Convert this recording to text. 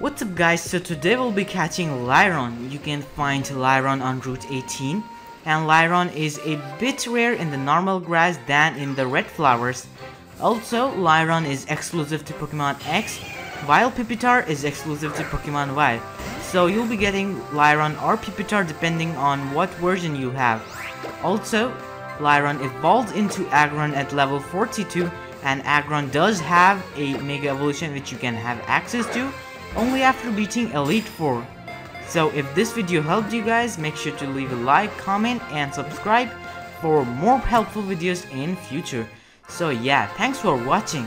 What's up guys, so today we'll be catching Lairon. You can find Lairon on Route 18 and Lairon is a bit rare in the normal grass than in the red flowers. Also, Lairon is exclusive to Pokemon X, while Pupitar is exclusive to Pokemon Y. So you'll be getting Lairon or Pupitar depending on what version you have. Also, Lairon evolved into Aggron at level 42 and Aggron does have a Mega Evolution which you can have access to only after beating Elite Four. So if this video helped you guys, make sure to leave a like, comment and subscribe for more helpful videos in future. So yeah, thanks for watching.